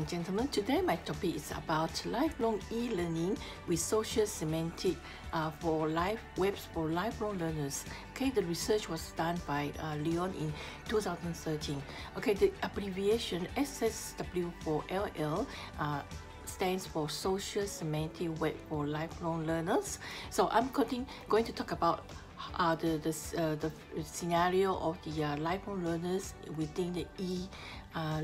and gentlemen, today my topic is about lifelong e-learning with social semantic uh, for life webs for lifelong learners. Okay, the research was done by uh, Leon in 2013. Okay, the abbreviation SSW4LL uh, stands for Social Semantic Web for Lifelong Learners. So I'm going, to talk about uh, the the, uh, the scenario of the uh, lifelong learners within the e uh,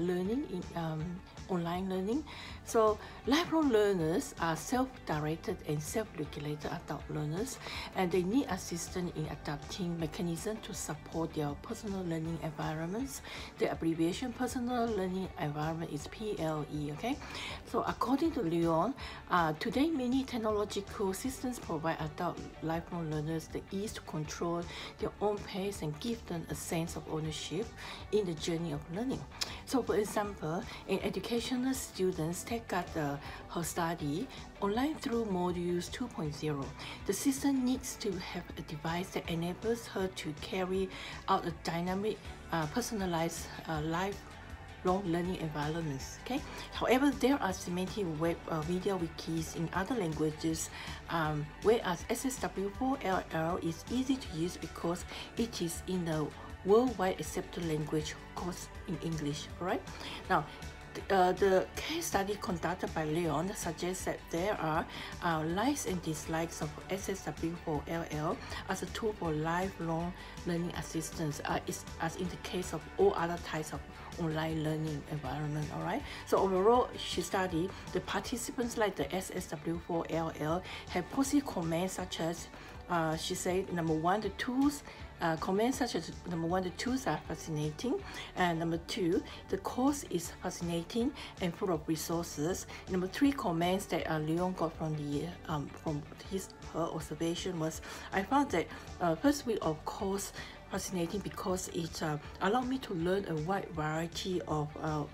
um, online learning. So lifelong learners are self-directed and self-regulated adult learners and they need assistance in adapting mechanisms to support their personal learning environments. The abbreviation personal learning environment is PLE, okay? So according to Leon, uh, today many technological systems provide adult lifelong learners the ease to control their own pace and give them a sense of ownership in the journey of learning. So for example, in educational students take up the, her study online through modules 2.0. The system needs to have a device that enables her to carry out a dynamic, uh, personalized uh, life long learning environments. Okay. However, there are semantic web uh, media wikis in other languages, um, whereas SSW4LL is easy to use because it is in the worldwide accepted language, course, in English, right? Now, uh, the case study conducted by Leon suggests that there are uh, likes and dislikes of SSW4LL as a tool for lifelong learning assistance, uh, as in the case of all other types of online learning environment. All right. So overall, she studied the participants like the SSW4LL have positive comments such as uh, she said number one, the tools uh, comments such as number one, the tools are fascinating, and number two, the course is fascinating and full of resources. Number three, comments that uh, Leon got from the um, from his her observation was, I found that uh, first week of course fascinating because it uh, allowed me to learn a wide variety of uh,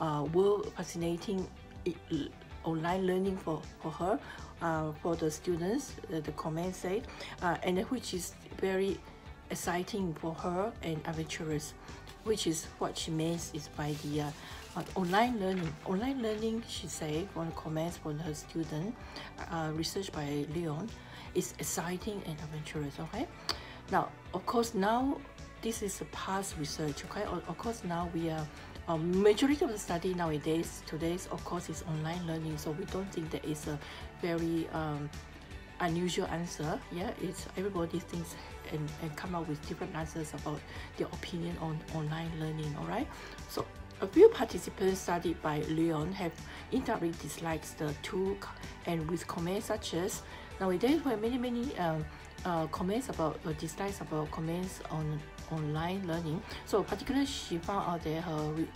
uh, world fascinating online learning for, for her, uh, for the students, the comments said, and which is very exciting for her and adventurous, which is what she means is by the uh, uh, online learning. Online learning, she said, one comment from her student, uh, research by Leon, is exciting and adventurous, okay? Now, of course, now this is a past research, okay? Of course, now we are um, majority of the study nowadays, today's of course is online learning, so we don't think that is a very um, unusual answer. Yeah, it's everybody thinks and, and come up with different answers about their opinion on online learning, all right? So a few participants studied by Leon have indirectly disliked the tool and with comments such as nowadays we have many many um, uh, comments about uh, dislikes about comments on online learning. So particularly she found out that her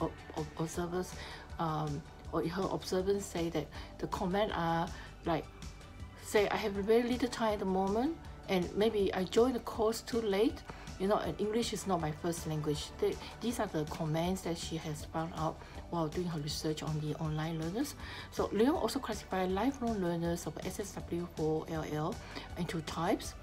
observers um, or her observers say that the comment are like say I have very little time at the moment and maybe I joined the course too late. You know and English is not my first language. They, these are the comments that she has found out while doing her research on the online learners. So Leon also classified lifelong learners of SSW4LL into types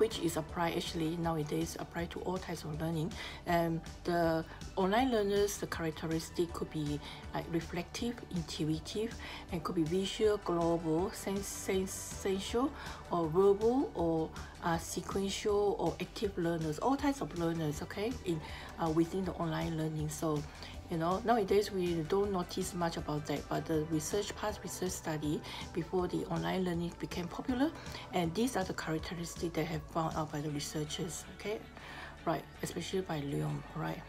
which is applied actually nowadays applied to all types of learning. And the online learners, the characteristic could be like reflective, intuitive, and could be visual, global, sens sensation, or verbal, or uh, sequential, or active learners. All types of learners, okay, in uh, within the online learning. So you know, nowadays we don't notice much about that, but the research, past research study before the online learning became popular, and these are the characteristics that have found out by the researchers, okay? Right, especially by Leon, right?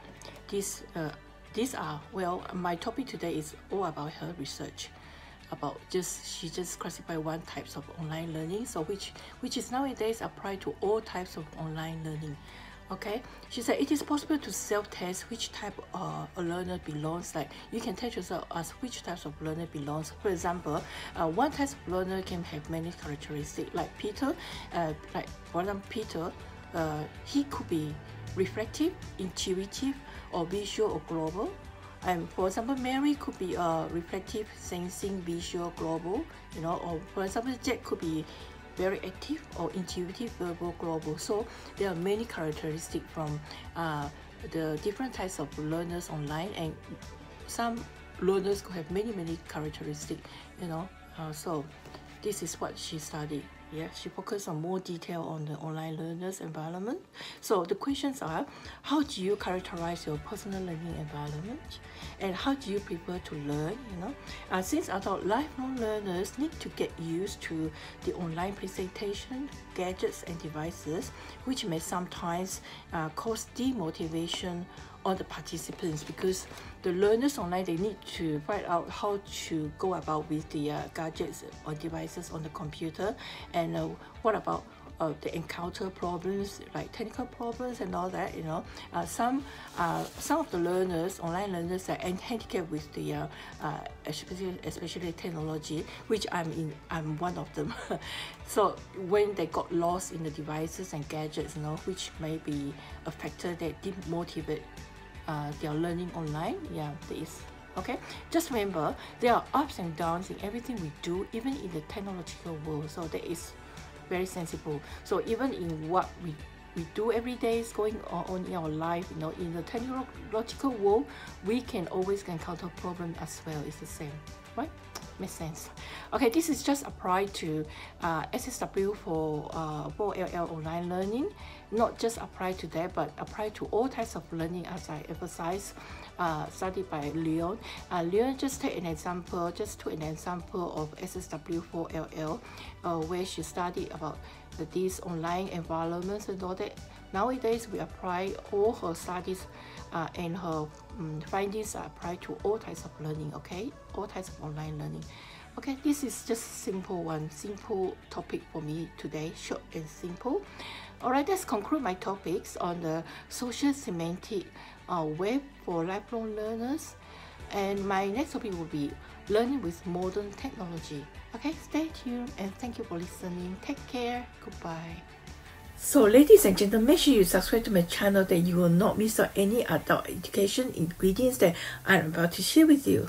These, uh, these are, well, my topic today is all about her research about just she just classified one types of online learning so which which is nowadays applied to all types of online learning okay? She said it is possible to self-test which type of a learner belongs like you can test yourself as which types of learner belongs. For example uh, one type of learner can have many characteristics like peter uh, like for example peter uh, he could be reflective intuitive or visual or global. And for example mary could be a reflective sensing visual global you know or for example jack could be very active or intuitive verbal global. So there are many characteristics from uh, the different types of learners online and some learners could have many many characteristics you know uh, so this is what she studied yeah, she focused on more detail on the online learners environment. So the questions are, how do you characterize your personal learning environment? And how do you prefer to learn, you know? Uh, since adult lifelong learners need to get used to the online presentation, gadgets and devices, which may sometimes uh, cause demotivation on the participants because the learners online they need to find out how to go about with the uh, gadgets or devices on the computer and uh, what about uh, the encounter problems like technical problems and all that you know. Uh, some uh, some of the learners online learners are handicapped with the uh, uh, especially especially technology which I'm in I'm one of them. So when they got lost in the devices and gadgets you know which may be a factor that demotivate uh, their learning online. Yeah there is. Okay just remember there are ups and downs in everything we do even in the technological world. So that is very sensible. So even in what we we do every day is going on in our life you know in the technological world we can always encounter problem as well. It's the same right makes sense. Okay this is just applied to uh, SSW for uh, for LL online learning. Not just apply to that but apply to all types of learning as I emphasize uh, studied by Leon. Uh, Leon just take an example just took an example of SSW for LL uh, where she studied about these online environments and all that nowadays we apply all her studies uh, and her um, findings are applied to all types of learning okay? All types of online learning. Okay this is just simple one simple topic for me today short and simple. All right let's conclude my topics on the social semantic uh, web for lifelong learners. And my next topic will be learning with modern technology. Okay stay tuned and thank you for listening. Take care. Goodbye so ladies and gentlemen, make sure you subscribe to my channel that you will not miss out any adult education ingredients that I'm about to share with you.